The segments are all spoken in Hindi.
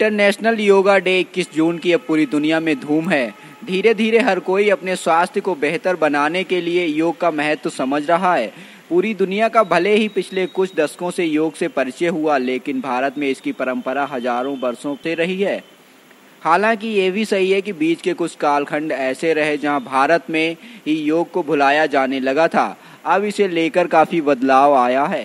इंटरनेशनल योगा डे इक्कीस जून की अब पूरी दुनिया में धूम है। धीरे धीरे हर कोई अपने स्वास्थ्य को बेहतर बनाने के लिए योग का महत्व समझ रहा है। पूरी दुनिया का भले ही पिछले कुछ दशकों से योग से परिचय हुआ, लेकिन भारत में इसकी परंपरा हज़ारों वर्षों से रही है। हालाँकि ये भी सही है कि बीच के कुछ कालखंड ऐसे रहे जहाँ भारत में ही योग को भुलाया जाने लगा था। अब इसे लेकर काफ़ी बदलाव आया है।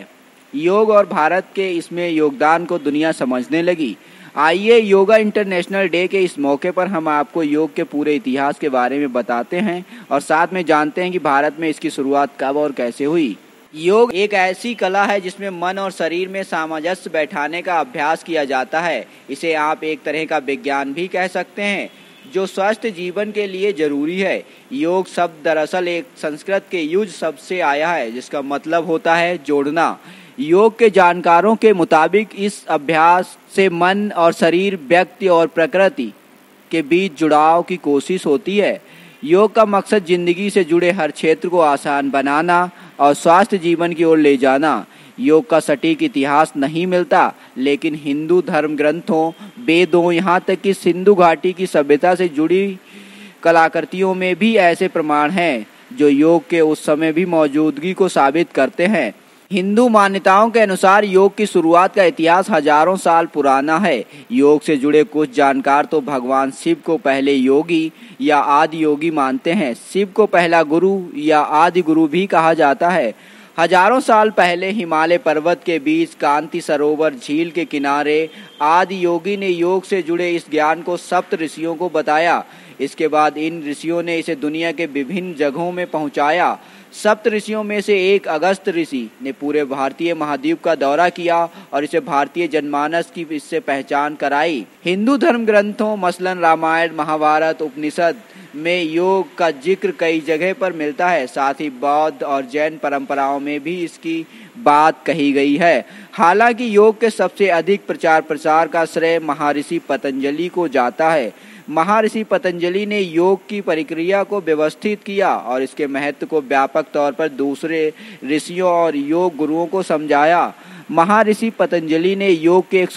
योग और भारत के इसमें योगदान को दुनिया समझने लगी। आइए योगा इंटरनेशनल डे के इस मौके पर हम आपको योग के पूरे इतिहास के बारे में बताते हैं और साथ में जानते हैं कि भारत में इसकी शुरुआत कब और कैसे हुई। योग एक ऐसी कला है जिसमें मन और शरीर में सामंजस्य बैठाने का अभ्यास किया जाता है। इसे आप एक तरह का विज्ञान भी कह सकते हैं। जो स्वस्थ जीवन के लिए ज़रूरी है। योग शब्द दरअसल एक संस्कृत के युज शब्द से आया है, जिसका मतलब होता है जोड़ना। योग के जानकारों के मुताबिक इस अभ्यास से मन और शरीर, व्यक्ति और प्रकृति के बीच जुड़ाव की कोशिश होती है। योग का मकसद ज़िंदगी से जुड़े हर क्षेत्र को आसान बनाना और स्वास्थ्य जीवन की ओर ले जाना। योग का सटीक इतिहास नहीं मिलता, लेकिन हिंदू धर्म ग्रंथों वेदों, यहाँ तक कि सिंधु घाटी की सभ्यता से जुड़ी कलाकृतियों में भी ऐसे प्रमाण हैं, जो योग के उस समय भी मौजूदगी को साबित करते हैं। हिंदू मान्यताओं के अनुसार योग की शुरुआत का इतिहास हज़ारों साल पुराना है। योग से जुड़े कुछ जानकार तो भगवान शिव को पहले योगी या आदि योगी मानते हैं। शिव को पहला गुरु या आदि गुरु भी कहा जाता है। हज़ारों साल पहले हिमालय पर्वत के बीच कांति सरोवर झील के किनारे आदि योगी ने योग से जुड़े इस ज्ञान को सप्त ऋषियों को बताया। इसके बाद इन ऋषियों ने इसे दुनिया के विभिन्न जगहों में पहुँचाया। सप्त ऋषियों में से एक अगस्त ऋषि ने पूरे भारतीय महाद्वीप का दौरा किया और इसे भारतीय जनमानस की इससे पहचान कराई। हिंदू धर्म ग्रंथों, मसलन रामायण, महाभारत, उपनिषद में योग का ज़िक्र कई जगह पर मिलता है। साथ ही बौद्ध और जैन परंपराओं में भी इसकी बात कही गई है। हालाँकि योग के सबसे अधिक प्रचार प्रसार का श्रेय महर्षि पतंजलि को जाता है। महर्षि पतंजलि ने योग की प्रक्रिया को व्यवस्थित किया और इसके महत्व को व्यापक तौर पर दूसरे ऋषियों और योग गुरुओं को समझाया। महर्षि पतंजलि ने योग के एक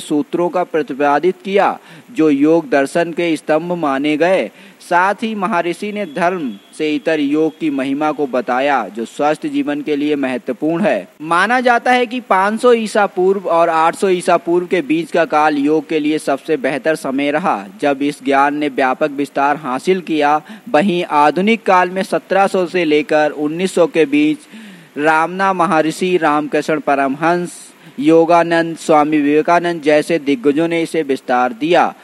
सूत्रों का प्रतिपादित किया, जो योग दर्शन के स्तंभ माने गए। साथ ही महर्षि ने धर्म से इतर योग की महिमा को बताया, जो स्वस्थ जीवन के लिए महत्वपूर्ण है। माना जाता है कि 500 ईसा पूर्व और 800 ईसा पूर्व के बीच का काल योग के लिए सबसे बेहतर समय रहा, जब इस ज्ञान ने व्यापक विस्तार हासिल किया। वहीं आधुनिक काल में 1700 से लेकर 1900 के बीच रामना महर्षि रामकृष्ण परमहंस योगानंद स्वामी विवेकानंद जैसे दिग्गजों ने इसे विस्तार दिया।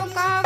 ょうか。